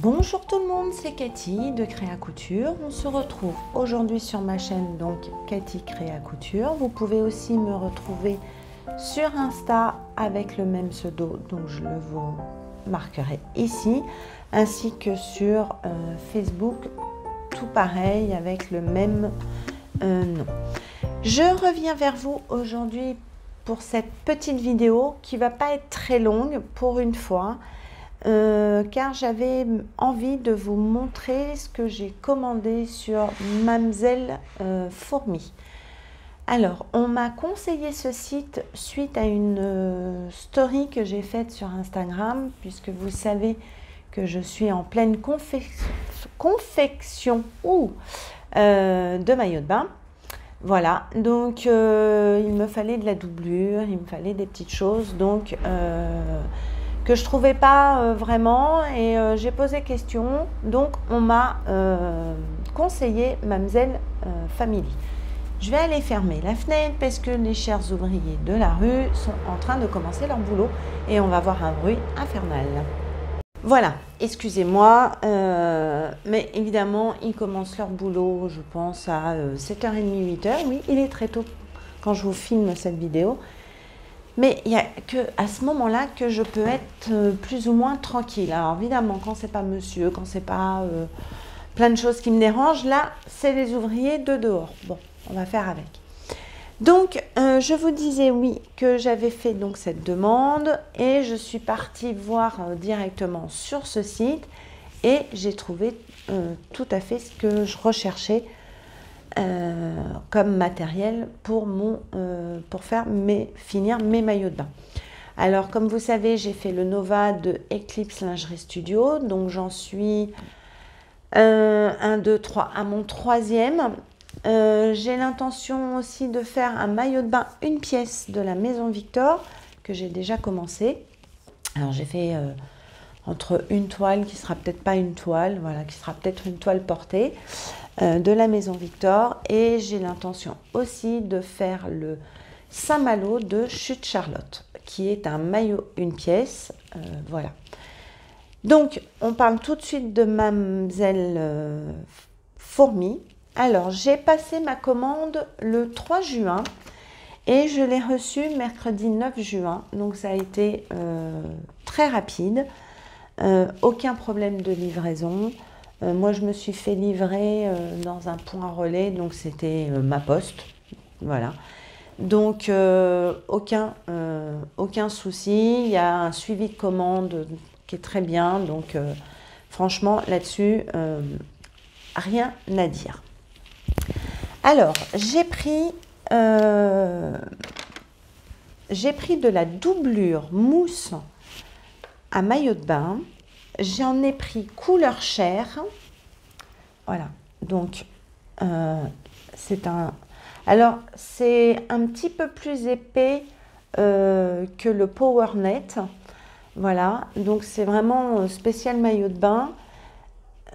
Bonjour tout le monde, c'est Cathy de Créa Couture. On se retrouve aujourd'hui sur ma chaîne donc Cathy Créa Couture. Vous pouvez aussi me retrouver sur Insta avec le même pseudo, donc je le vous marquerai ici, ainsi que sur euh, Facebook, tout pareil avec le même euh, nom. Je reviens vers vous aujourd'hui pour cette petite vidéo qui va pas être très longue pour une fois. Euh, car j'avais envie de vous montrer ce que j'ai commandé sur Mamselle euh, Fourmi. Alors, on m'a conseillé ce site suite à une euh, story que j'ai faite sur Instagram, puisque vous savez que je suis en pleine confection de maillot de bain. Voilà, donc il me fallait de la doublure, il me fallait des petites choses, donc que je trouvais pas euh, vraiment et euh, j'ai posé question. Donc on m'a euh, conseillé Mamselle Family. Je vais aller fermer la fenêtre parce que les chers ouvriers de la rue sont en train de commencer leur boulot et on va voir un bruit infernal. Voilà, excusez-moi, mais évidemment, ils commencent leur boulot, je pense, à 7h30, 8h. Oui, il est très tôt quand je vous filme cette vidéo. Mais il n'y a que à ce moment-là que je peux être euh, plus ou moins tranquille. Alors évidemment, quand c'est pas monsieur, quand c'est pas euh, plein de choses qui me dérangent, là, c'est les ouvriers de dehors. Bon, on va faire avec. Donc, euh, je vous disais oui que j'avais fait donc cette demande et je suis partie voir directement sur ce site et j'ai trouvé tout à fait ce que je recherchais euh, comme matériel pour, mon, euh, pour faire mes, finir mes maillots de bain. Alors, comme vous savez, j'ai fait le Nova de Eclipse Lingerie Studio. Donc, j'en suis 1, 2, 3 à mon troisième. Euh, j'ai l'intention aussi de faire un maillot de bain, une pièce de la Maison Victor, que j'ai déjà commencé. Alors, j'ai fait entre une toile qui sera peut-être pas une toile, voilà, qui sera peut-être une toile portée. Euh, de la Maison Victor et j'ai l'intention aussi de faire le Saint-Malo de Chute Charlotte qui est un maillot une pièce euh, voilà. Donc on parle tout de suite de Mamselle euh, Fourmi. Alors j'ai passé ma commande le 3 juin et je l'ai reçue mercredi 9 juin. Donc ça a été très rapide. Aucun problème de livraison euh, moi, je me suis fait livrer euh, dans un point relais, donc c'était euh, ma poste. Voilà. Donc, aucun, aucun souci. Il y a un suivi de commande qui est très bien. Donc, franchement, là-dessus, rien à dire. Alors, j'ai pris, j'ai pris de la doublure mousse à maillot de bain. J'en ai pris couleur chair. Voilà. Donc, euh, c'est un... Alors, c'est un petit peu plus épais euh, que le PowerNet. Voilà. Donc, c'est vraiment euh, spécial maillot de bain.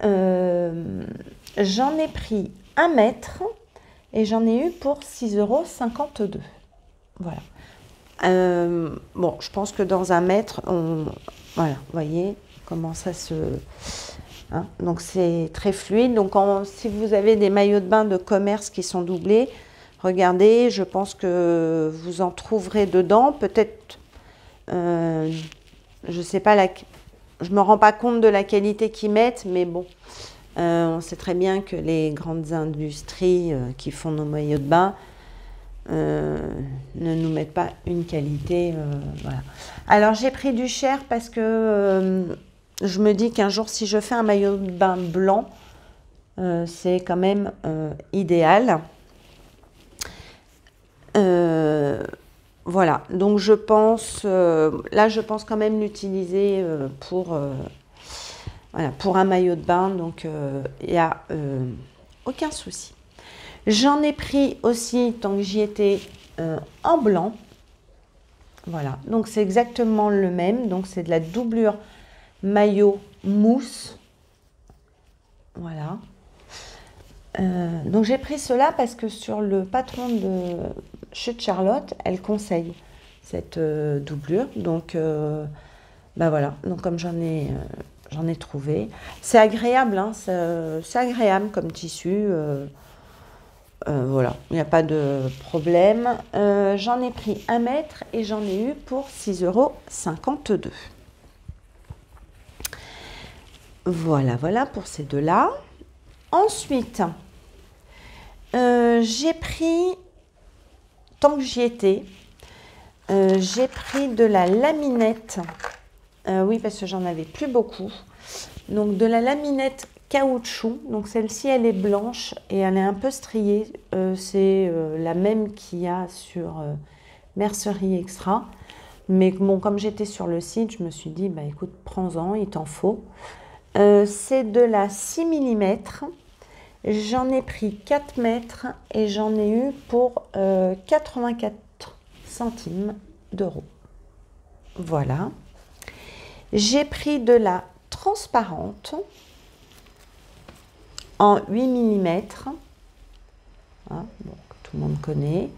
j'en ai pris un mètre et j'en ai eu pour 6,52 euros. Voilà. bon, je pense que dans un mètre, on... Voilà, vous voyez, comment ça se... Hein. donc c'est très fluide. Donc si vous avez des maillots de bain de commerce qui sont doublés, regardez, je pense que vous en trouverez dedans. Peut-être, euh, je sais pas, la, je me rends pas compte de la qualité qu'ils mettent, mais bon, euh, on sait très bien que les grandes industries euh, qui font nos maillots de bain ne nous mettent pas une qualité. voilà. Alors j'ai pris du cher parce que je me dis qu'un jour, si je fais un maillot de bain blanc, euh, c'est quand même euh, idéal. Euh, voilà, donc je pense, là je pense quand même l'utiliser pour, voilà, pour un maillot de bain, donc il n'y a aucun souci. J'en ai pris aussi, tant que j'y étais, en blanc. Voilà, donc c'est exactement le même, donc c'est de la doublure maillot mousse. Voilà. Euh, donc j'ai pris cela parce que sur le patron de Chute Charlotte, elle conseille cette euh, doublure. Donc ben voilà, donc comme j'en ai, j'en ai trouvé. C'est agréable, hein, c'est agréable comme tissu. voilà, il n'y a pas de problème. j'en ai pris un mètre et j'en ai eu pour 6,52 euros. Voilà, voilà pour ces deux-là. Ensuite, j'ai pris, tant que j'y étais, euh, j'ai pris de la laminette. Euh, oui, parce que j'en avais plus beaucoup. Donc de la laminette caoutchouc. Donc celle-ci, elle est blanche et elle est un peu striée. Euh, c'est la même qu'il y a sur Mercerie Extra. Mais bon, comme j'étais sur le site, je me suis dit, bah écoute, prends-en, il t'en faut. C'est de la 6 mm. J'en ai pris 4 mètres et j'en ai eu pour 84 centimes d'euros. Voilà. J'ai pris de la transparente en 8 mm. Hein, tout le monde connaît.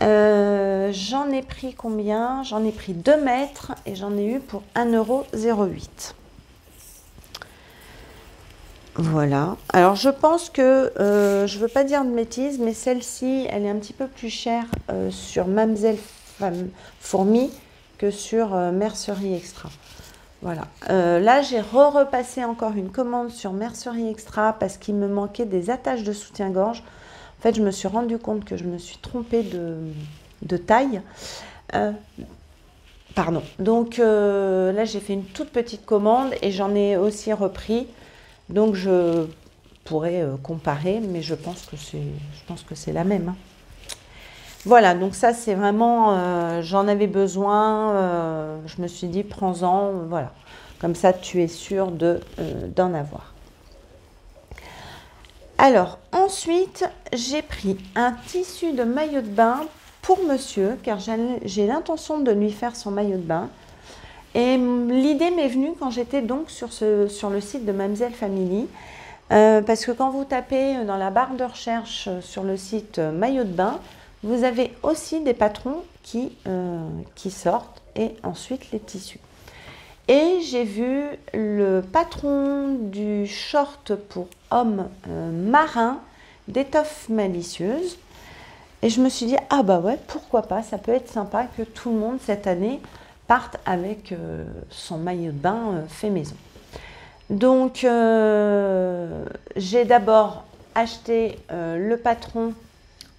Euh, j'en ai pris combien? J'en ai pris 2 mètres et j'en ai eu pour 1,08€. Voilà. Alors je pense que, euh, je ne veux pas dire de bêtises, mais celle-ci, elle est un petit peu plus chère euh, sur Mamselle Fourmi que sur euh, Mercerie Extra. Voilà. là, j'ai re-repassé encore une commande sur Mercerie Extra parce qu'il me manquait des attaches de soutien-gorge. En fait, je me suis rendu compte que je me suis trompée de, de taille. pardon. Donc là, j'ai fait une toute petite commande et j'en ai aussi repris. Donc je pourrais euh, comparer, mais je pense que c'est, je pense que c'est la même. Hein. Voilà, donc ça c'est vraiment, euh, j'en avais besoin, euh, je me suis dit prends-en, voilà. Comme ça tu es sûr de, d'en avoir. Alors ensuite j'ai pris un tissu de maillot de bain pour monsieur, car j'ai l'intention de lui faire son maillot de bain. Et l'idée m'est venue quand j'étais donc sur, ce, sur le site de Mamselle Family. Euh, parce que quand vous tapez dans la barre de recherche sur le site maillot de bain, vous avez aussi des patrons qui, euh, qui sortent et ensuite les tissus. Et j'ai vu le patron du short pour hommes euh, marins d'étoffe malicieuse. Et je me suis dit, ah bah ouais, pourquoi pas, ça peut être sympa que tout le monde cette année avec euh, son maillot de bain euh, fait maison. Donc, euh, j'ai d'abord acheté le patron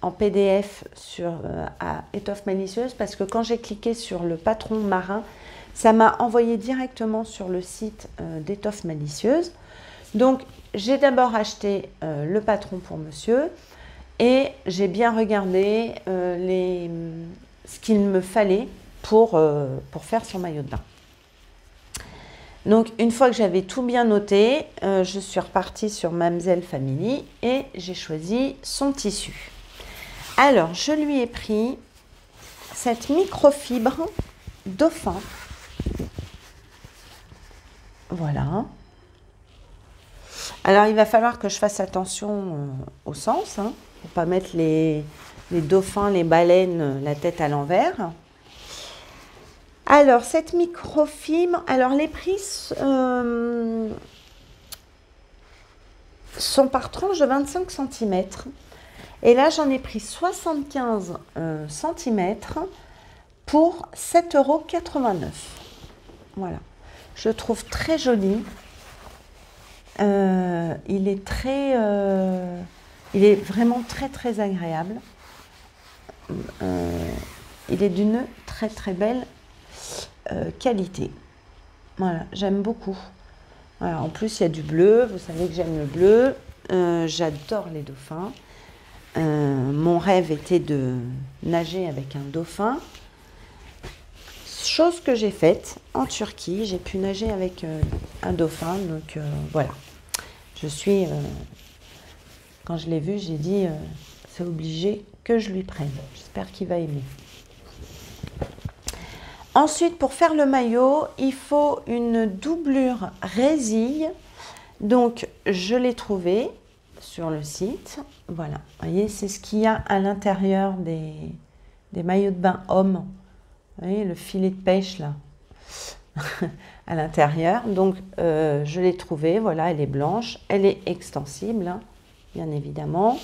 en PDF sur, à Étoffe Malicieuse parce que quand j'ai cliqué sur le patron marin, ça m'a envoyé directement sur le site d'Étoffe Malicieuse. Donc, j'ai d'abord acheté le patron pour monsieur et j'ai bien regardé les, ce qu'il me fallait pour, euh, pour faire son maillot de bain. Donc une fois que j'avais tout bien noté, euh, je suis repartie sur Mamselle Family et j'ai choisi son tissu. Alors je lui ai pris cette microfibre dauphin. Voilà. Alors il va falloir que je fasse attention euh, au sens, hein, pour pas mettre les, les dauphins, les baleines, la tête à l'envers. Alors, cette microfibre, alors les prix euh, sont par tranche de 25 cm. Et là, j'en ai pris 75 euh, cm pour 7,89 euros. Voilà. Je trouve très joli. Euh, il est très... il est vraiment très très agréable. il est d'une très très belle euh, qualité. Voilà, j'aime beaucoup. en plus, il y a du bleu. Vous savez que j'aime le bleu. Euh, j'adore les dauphins. Euh, mon rêve était de nager avec un dauphin. Chose que j'ai faite en Turquie. J'ai pu nager avec un dauphin. Donc voilà. Je suis. quand je l'ai vu, j'ai dit c'est obligé que je lui prenne. J'espère qu'il va aimer. Ensuite, pour faire le maillot, il faut une doublure résille. Donc, je l'ai trouvé sur le site. Voilà, vous voyez, c'est ce qu'il y a à l'intérieur des, maillots de bain hommes. Vous voyez, le filet de pêche là. à l'intérieur. Donc, euh, je l'ai trouvée. Voilà, elle est blanche. Elle est extensible, hein, bien évidemment.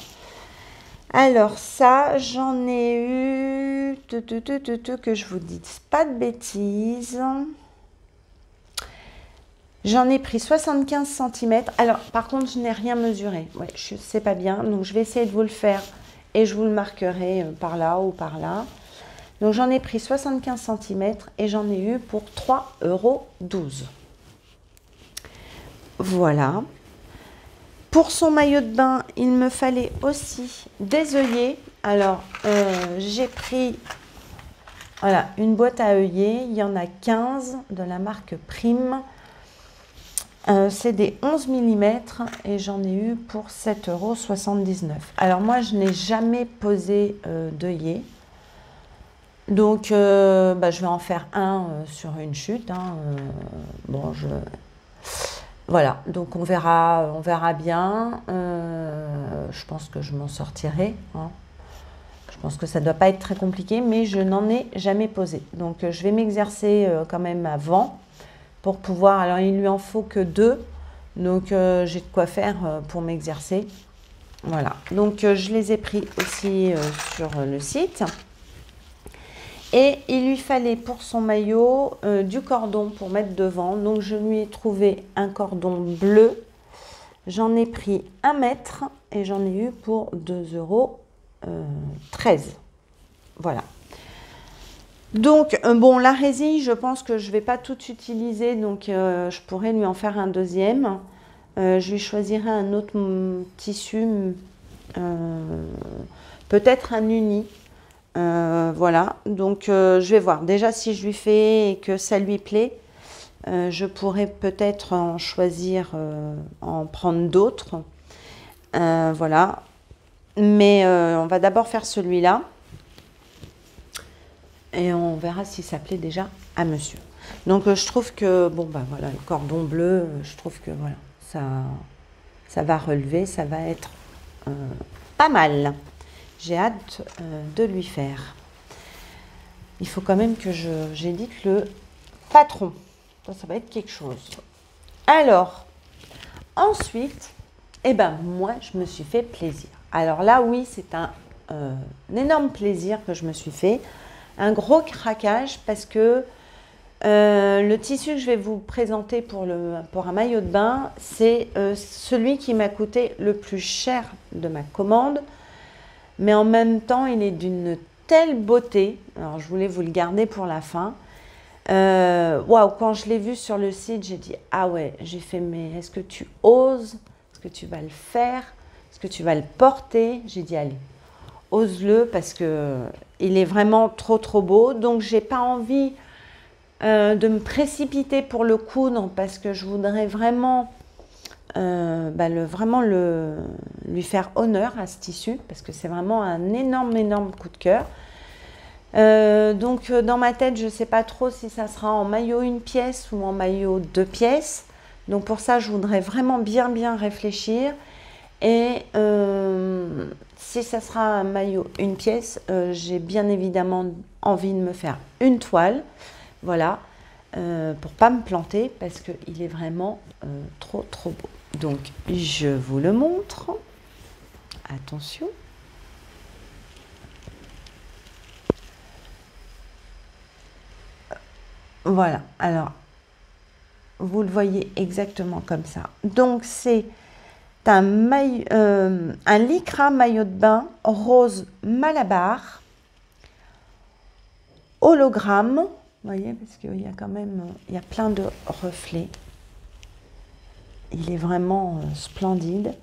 Alors, ça, j'en ai eu. Que je vous dise pas de bêtises. J'en ai pris 75 cm. Alors, par contre, je n'ai rien mesuré. Ouais, je ne sais pas bien. Donc, je vais essayer de vous le faire et je vous le marquerai euh, par là ou par là. Donc, j'en ai pris 75 cm et j'en ai eu pour 3,12 euros. Voilà. Pour son maillot de bain, il me fallait aussi des œillets. Alors, euh, j'ai pris une boîte à œillets. Il y en a 15 de la marque Prime. Euh, c'est des 11 mm et j'en ai eu pour 7,79 euros. Alors moi, je n'ai jamais posé euh, d'œillet. Donc, euh, bah, je vais en faire un sur une chute. Hein, bon, je... Voilà, donc on verra, on verra bien. je pense que je m'en sortirai. Hein. Je pense que ça ne doit pas être très compliqué, mais je n'en ai jamais posé. Donc, je vais m'exercer quand même avant pour pouvoir. Alors, il lui en faut que deux. Donc, euh, j'ai de quoi faire euh, pour m'exercer. Voilà. Donc, euh, je les ai pris aussi sur le site. Et il lui fallait pour son maillot du cordon pour mettre devant. Donc, je lui ai trouvé un cordon bleu. J'en ai pris un mètre et j'en ai eu pour 2,13 euros. Voilà. Donc, euh, bon, la résille, je pense que je ne vais pas tout utiliser, donc euh, je pourrais lui en faire un deuxième. Euh, je lui choisirai un autre tissu, peut-être un uni. Voilà, donc je vais voir. Déjà, si je lui fais et que ça lui plaît, je pourrais peut-être en choisir, en prendre d'autres. voilà, mais on va d'abord faire celui-là et on verra si ça plaît déjà à monsieur. Donc euh, je trouve que, bon ben voilà, le cordon bleu, euh, je trouve que voilà, ça, ça va relever, ça va être euh, pas mal. J'ai hâte de lui faire. Il faut quand même que j'édite le patron. Ça, va être quelque chose. Alors, ensuite, eh ben moi, je me suis fait plaisir. Alors là, oui, c'est un, un énorme plaisir que je me suis fait un gros craquage parce que euh, le tissu que je vais vous présenter pour, le, pour un maillot de bain, c'est euh, celui qui m'a coûté le plus cher de ma commande. Mais en même temps, il est d'une telle beauté. Alors, je voulais vous le garder pour la fin. Euh, waouh, quand je l'ai vu sur le site, j'ai dit Ah ouais, j'ai fait, mais est-ce que tu oses? Est-ce que tu vas le faire? Est-ce que tu vas le porter? J'ai dit Allez, ose-le parce que il est vraiment trop trop beau. Donc j'ai pas envie euh, de me précipiter pour le coudre parce que je voudrais vraiment, euh, bah, le, vraiment le, lui faire honneur à ce tissu parce que c'est vraiment un énorme énorme coup de cœur. Euh, donc dans ma tête, je ne sais pas trop si ça sera en maillot une pièce ou en maillot deux pièces. Donc pour ça, je voudrais vraiment bien bien réfléchir. Et euh, si ça sera un maillot, une pièce, euh, j'ai bien évidemment envie de me faire une toile. Voilà, euh, pour pas me planter parce qu'il est vraiment trop trop beau. Donc je vous le montre. Attention. Voilà, alors vous le voyez exactement comme ça. Donc c'est un, euh, un lycra maillot de bain rose malabar, hologramme, vous voyez, parce qu'il y a quand même, il y a plein de reflets. Il est vraiment euh, splendide.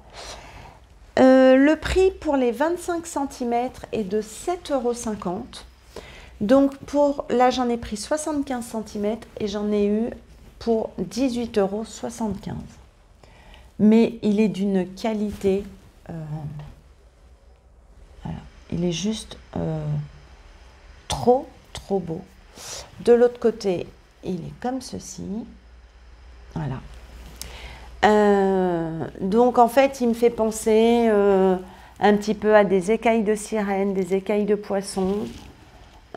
Euh, le prix pour les 25 cm est de 7,50 euros. Donc pour là j'en ai pris 75 cm et j'en ai eu pour 18,75 euros mais il est d'une qualité. Euh, il est juste trop, trop beau. De l'autre côté, il est comme ceci. Voilà. Euh, donc en fait, il me fait penser un petit peu à des écailles de sirène, des écailles de poisson.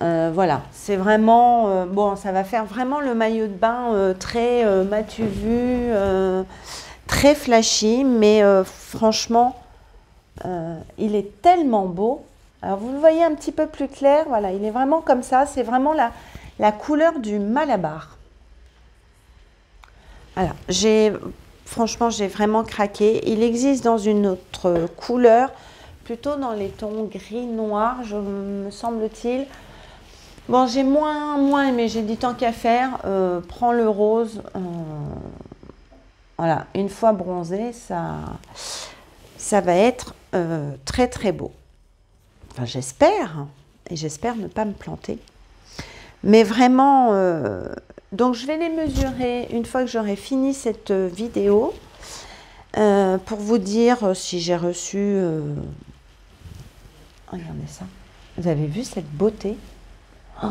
voilà, c'est vraiment, bon, ça va faire vraiment le maillot de bain très matu vu, très flashy, mais franchement, il est tellement beau. Alors vous le voyez un petit peu plus clair, voilà, il est vraiment comme ça, c'est vraiment la, la couleur du malabar. Alors, j'ai franchement, j'ai vraiment craqué. Il existe dans une autre couleur, plutôt dans les tons gris-noir, je me semble-t-il. Bon, j'ai moins, moins aimé, j'ai dit tant qu'à faire, euh, prends le rose. Euh, voilà, une fois bronzé, ça, ça va être euh, très très beau. Enfin, j'espère, et j'espère ne pas me planter. Mais vraiment, donc je vais les mesurer une fois que j'aurai fini cette vidéo euh, pour vous dire si j'ai reçu... Euh, regardez ça. Vous avez vu cette beauté? Oh.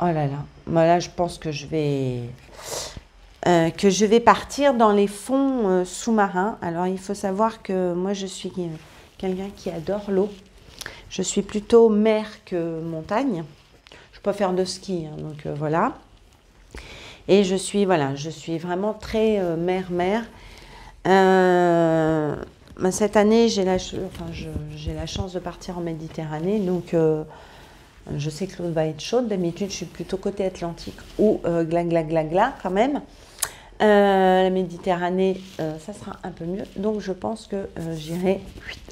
oh, là là. Moi je pense que je vais... Euh, que je vais partir dans les fonds sous-marins. Alors il faut savoir que moi je suis quelqu'un qui adore l'eau. Je suis plutôt mer que montagne. Je peux faire de ski, hein, donc voilà. Et je suis, voilà, je suis vraiment très euh, mère-mère. Euh, bah, cette année, j'ai la, chance de partir en Méditerranée, donc euh, je sais que l'eau va être chaude. D'habitude, je suis plutôt côté Atlantique ou gla gla gla gla quand même. la Méditerranée, ça sera un peu mieux. Donc, je pense que j'irai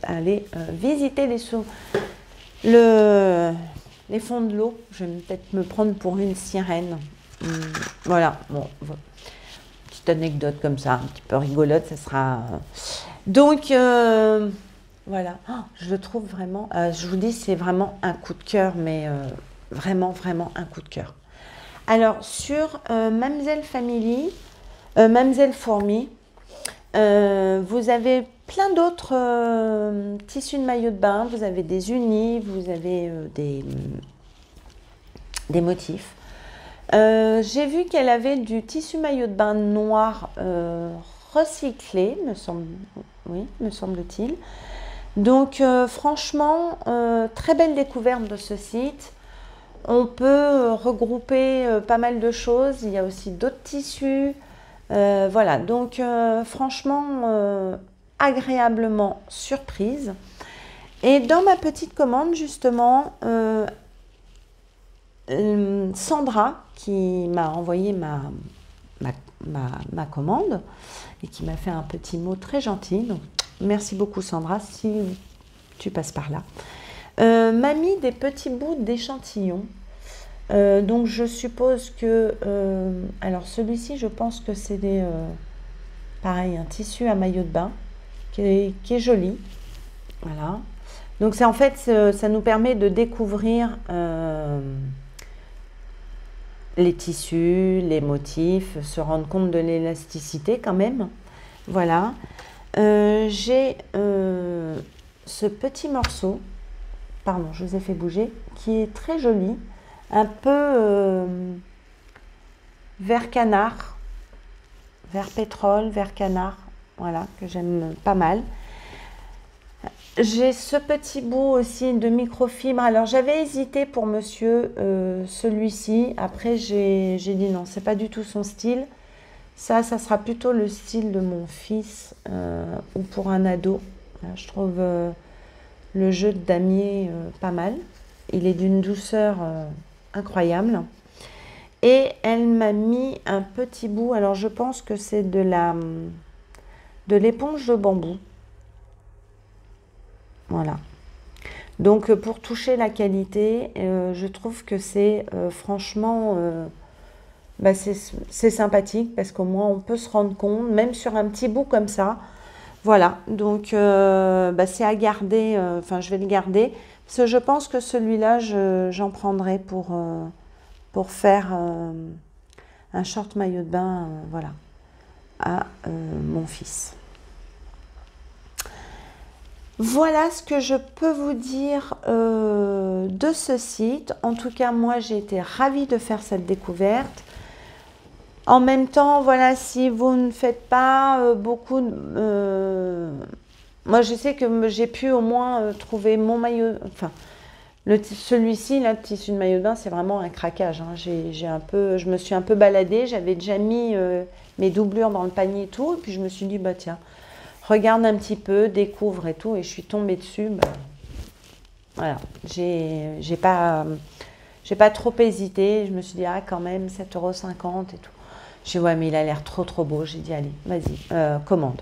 aller visiter les fonds de l'eau. Je vais peut-être me prendre pour une sirène. Mm, voilà, petite anecdote comme ça, un petit peu rigolote, ça sera. Euh. Donc, euh, voilà, oh, je le trouve vraiment, euh, je vous dis, c'est vraiment un coup de cœur, mais vraiment, vraiment un coup de cœur. Alors, sur Mamselle Family, Mamselle Fourmi, vous avez plein d'autres tissus de maillot de bain, vous avez des unis, vous avez des, des motifs. Euh, j'ai vu qu'elle avait du tissu maillot de bain noir euh, recyclé, me semble, oui, me semble-t-il. Donc euh, franchement, très belle découverte de ce site. On peut regrouper pas mal de choses. Il y a aussi d'autres tissus. voilà, donc franchement, agréablement surprise. Et dans ma petite commande, justement, Sandra, qui m'a envoyé ma, ma, commande et qui m'a fait un petit mot très gentil. Donc, merci beaucoup Sandra, si tu passes par là. Euh, m'a mis des petits bouts d'échantillons. Euh, donc je suppose que... alors celui-ci, je pense que c'est des... pareil, un tissu à maillot de bain qui est, qui est joli. Voilà. Donc c'est en fait, ça nous permet de découvrir les tissus, les motifs, se rendre compte de l'élasticité quand même. Voilà. Euh, j'ai euh, ce petit morceau, pardon, je vous ai fait bouger, qui est très joli, un peu euh, vert canard, vert pétrole, vert canard, voilà, que j'aime pas mal. J'ai ce petit bout aussi de microfibre. Alors j'avais hésité pour monsieur euh, celui-ci. Après j'ai dit non, c'est pas du tout son style. Ça, ça sera plutôt le style de mon fils euh, ou pour un ado. je trouve euh, le jeu de damier pas mal. Il est d'une douceur incroyable. Et elle m'a mis un petit bout. Alors je pense que c'est de l'éponge de bambou. Voilà. Donc euh, pour toucher la qualité, euh, je trouve que c'est euh, franchement, bah, c'est sympathique parce qu'au moins on peut se rendre compte, même sur un petit bout comme ça. Voilà, donc bah, c'est à garder, enfin je vais le garder, parce je pense que celui-là, j'en prendrai pour, pour faire un short maillot de bain, voilà, à mon fils. Voilà ce que je peux vous dire euh, de ce site. En tout cas, moi, j'ai été ravie de faire cette découverte. En même temps, voilà, si vous ne faites pas euh, beaucoup... Euh, moi, je sais que j'ai pu au moins trouver mon maillot... Enfin, Celui-ci, le tissu de maillot de bain, c'est vraiment un craquage. Hein. J'ai un peu, je me suis un peu baladée. J'avais déjà mis mes doublures dans le panier et tout. Et puis je me suis dit, bah tiens, regarde un petit peu, découvre et tout. Et je suis tombée dessus. Bah, voilà, j'ai pas, pas trop hésité. Je me suis dit, ah quand même, 7,50€ et tout. J'ai dit, ouais, mais il a l'air trop trop beau. J'ai dit, allez, vas-y, euh, commande.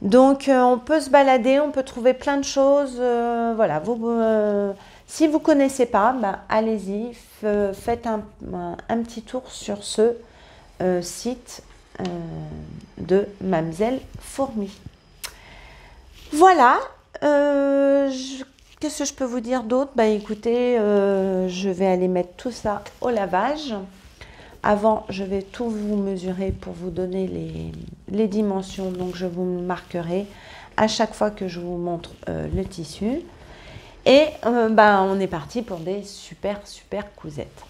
Donc, euh, on peut se balader, on peut trouver plein de choses. voilà, vous si vous ne connaissez pas, ben, allez-y, faites un, petit tour sur ce euh, site euh, de Mamselle Fourmi. Voilà, euh, qu'est-ce que je peux vous dire d'autre? Ben, Écoutez, je vais aller mettre tout ça au lavage. Avant, je vais tout vous mesurer pour vous donner les, dimensions. Donc, je vous marquerai à chaque fois que je vous montre le tissu. Et euh, bah, on est parti pour des super, super cousettes.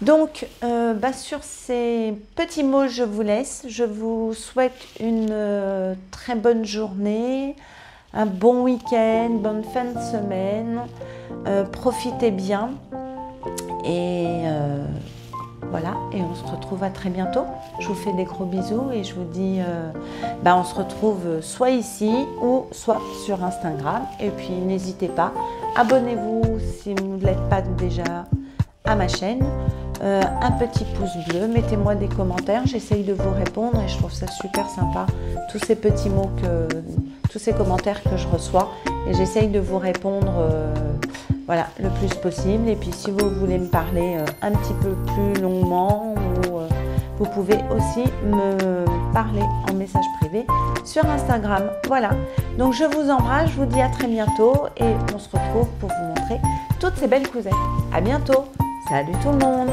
Donc, euh, bah, sur ces petits mots, je vous laisse. Je vous souhaite une euh, très bonne journée, un bon week-end, bonne fin de semaine. profitez bien. Et voilà, et on se retrouve à très bientôt. Je vous fais des gros bisous et je vous dis, bah, on se retrouve soit ici ou soit sur Instagram. Et puis n'hésitez pas Abonnez-vous si vous ne l'êtes pas déjà à ma chaîne. Euh, un petit pouce bleu, mettez-moi des commentaires, j'essaye de vous répondre et je trouve ça super sympa, tous ces petits mots, que, tous ces commentaires que je reçois et j'essaye de vous répondre euh, voilà, le plus possible. Et puis si vous voulez me parler euh, un petit peu plus longuement ou vous pouvez aussi me parler en message privé sur Instagram. Voilà. Donc je vous embrasse, je vous dis à très bientôt et on se retrouve pour vous montrer toutes ces belles cousettes. À bientôt. Salut tout le monde.